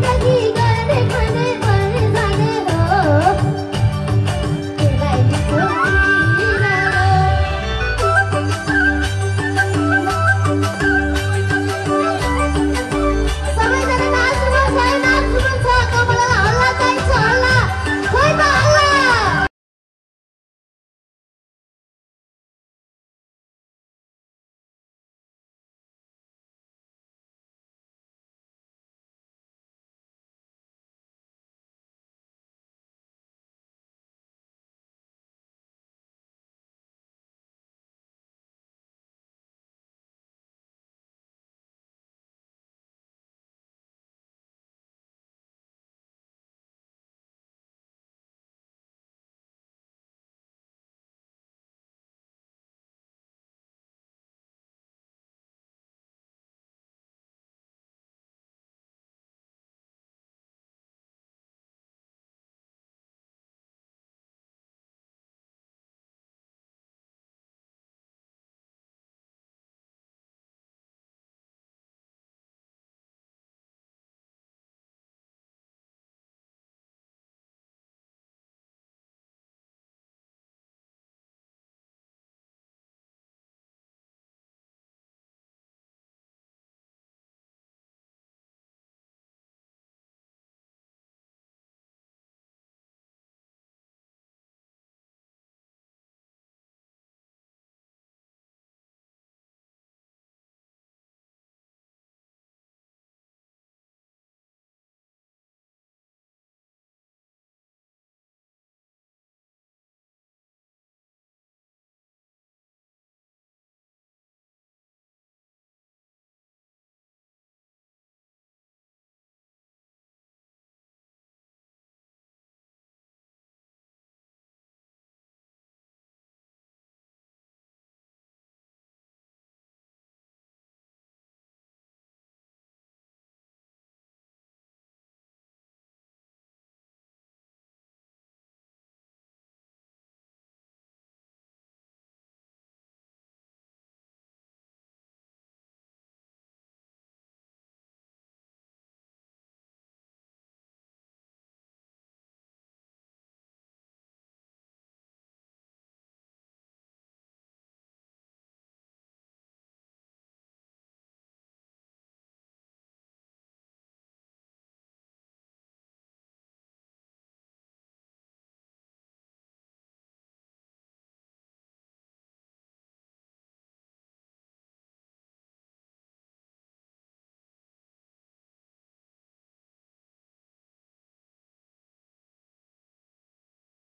Daddy.